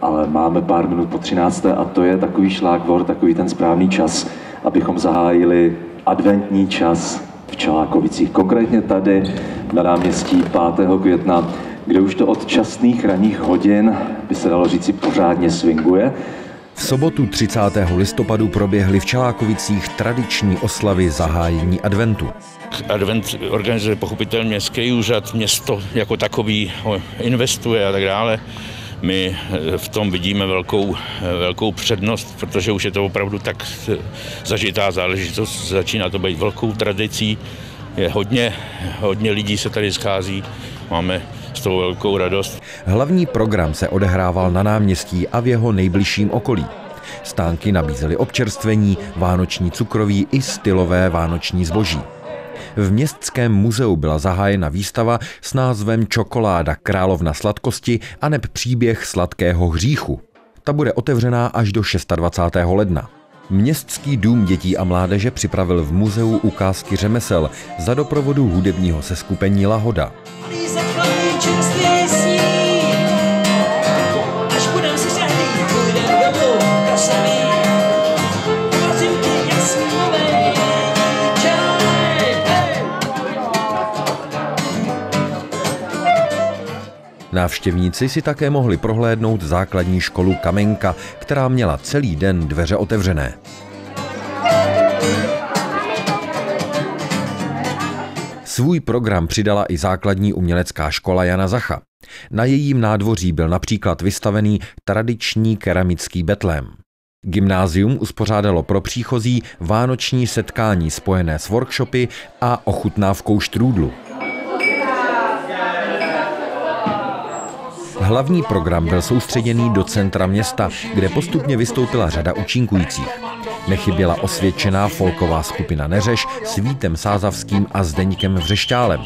ale máme pár minut po 13. a to je takový šlákvor, takový ten správný čas, abychom zahájili adventní čas v Čelákovicích. Konkrétně tady na náměstí 5. května, kde už to od časných ranních hodin, by se dalo říci, pořádně swinguje. V sobotu 30. listopadu proběhly v Čelákovicích tradiční oslavy zahájení adventu. Advent organizuje pochopitelně městský úřad, město jako takový investuje a tak dále. My v tom vidíme velkou, velkou přednost, protože už je to opravdu tak zažitá záležitost, začíná to být velkou tradicí. Je hodně, hodně lidí se tady schází, máme z toho velkou radost. Hlavní program se odehrával na náměstí a v jeho nejbližším okolí. Stánky nabízely občerstvení, vánoční cukroví i stylové vánoční zboží. V Městském muzeu byla zahájena výstava s názvem Čokoláda královna sladkosti a neb příběh sladkého hříchu. Ta bude otevřená až do 26. ledna. Městský dům dětí a mládeže připravil v muzeu ukázky řemesel za doprovodu hudebního seskupení Lahoda. Návštěvníci si také mohli prohlédnout základní školu Kamenka, která měla celý den dveře otevřené. Svůj program přidala i základní umělecká škola Jana Zacha. Na jejím nádvoří byl například vystavený tradiční keramický betlém. Gymnázium uspořádalo pro příchozí vánoční setkání spojené s workshopy a ochutnávkou štrůdlu. Hlavní program byl soustředěný do centra města, kde postupně vystoupila řada účinkujících. Nechyběla osvědčená folková skupina Neřeš s Vítem Sázavským a Zdeňkem Vřešťálem.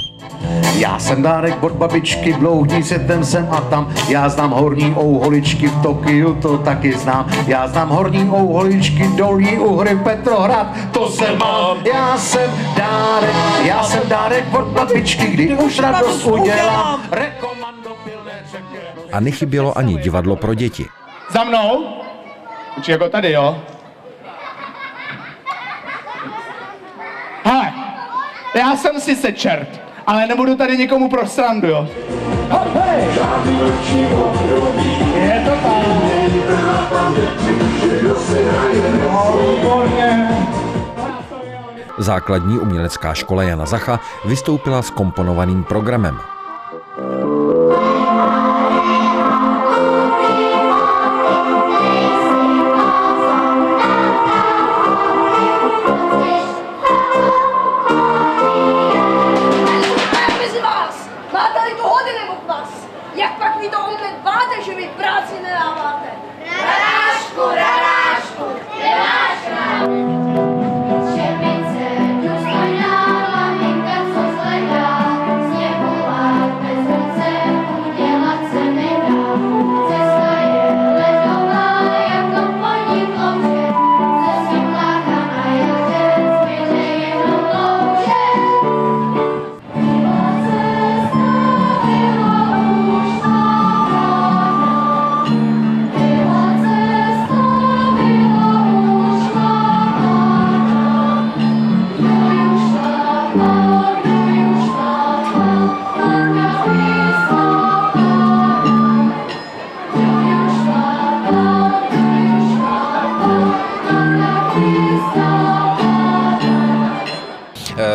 Já jsem dárek od babičky, dlouhý se ten sem a tam. Já znám horní ouholičky v Tokiu, to taky znám. Já znám horní ouholičky, dolní uhry Petrohrad, to se mám. Já jsem dárek, já jsem dárek od babičky, kdy už radost udělám. Rekomando a nechybělo ani divadlo pro děti. Za mnou? Uči jako tady, jo? Hele, já jsem si se čert, ale nebudu tady nikomu pro srandu, jo? Je to. Základní umělecká škola Jana Zacha vystoupila s komponovaným programem.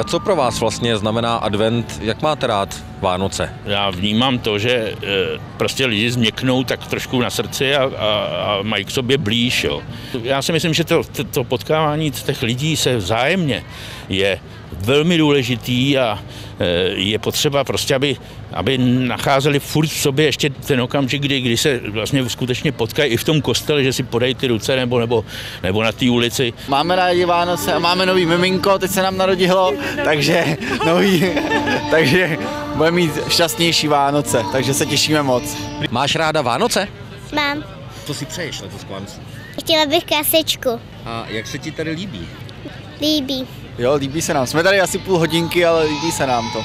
Co pro vás vlastně znamená advent? Jak máte rád Vánoce? Já vnímám to, že e, prostě lidi změknou tak trošku na srdci a, a, a mají k sobě blíž. Jo. Já si myslím, že to, to, to potkávání těch lidí se vzájemně je velmi důležitý a e, je potřeba prostě, aby, aby nacházeli furt v sobě ještě ten okamžik, kdy, kdy se vlastně skutečně potkají i v tom kostele, že si podají ty ruce nebo, nebo, nebo na té ulici. Máme rádi Vánoce a máme nový miminko, teď se nám narodilo, takže nový, takže budeme mít šťastnější Vánoce, takže se těšíme moc. Máš ráda Vánoce? Mám. Co si přeješ letos k Vánocu? Chtěla bych kasečku. A jak se ti tady líbí? Líbí. Jo, líbí se nám. Jsme tady asi půl hodinky, ale líbí se nám to.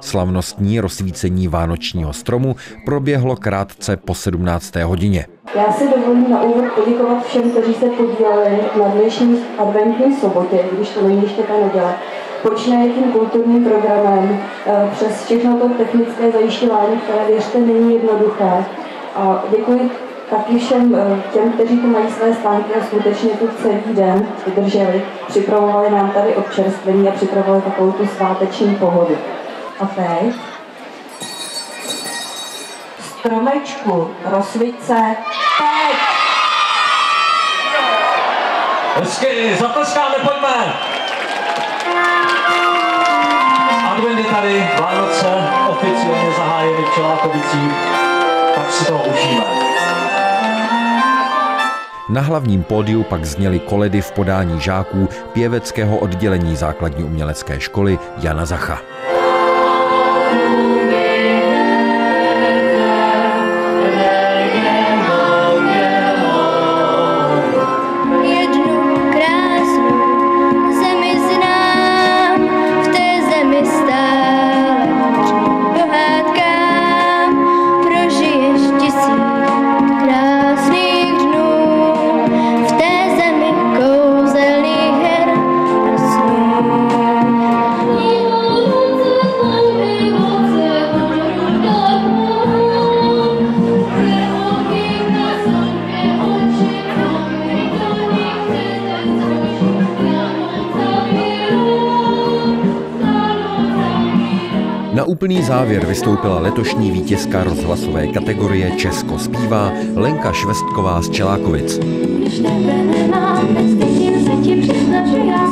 Slavnostní rozsvícení vánočního stromu proběhlo krátce po 17. hodině. Já si dovolím na úvod poděkovat všem, kteří se podíleli na dnešní adventní sobotě, když to není ještě ta neděle. Počínaje tím kulturním programem, eh, přes všechno to technické zajišťování, které věřte není jednoduché. A děkuji taky všem eh, těm, kteří tu mají své stánky a skutečně tu celý den vydrželi. Připravovali nám tady občerstvení a připravovali takovou tu sváteční pohodu. A teď stromečku, rosvice, teď! Hezky, zatleskáme, pojďme! Advent je tady, Vánoce oficiálně zahájeny v Čelákovicích, tak si toho užíme. Na hlavním pódiu pak zněly koledy v podání žáků pěveckého oddělení základní umělecké školy Jana Zacha. Jednu Na úplný závěr vystoupila letošní vítězka rozhlasové kategorie Česko zpívá Lenka Švestková z Čelákovic. Když tebe nemám, ti přiznat, že já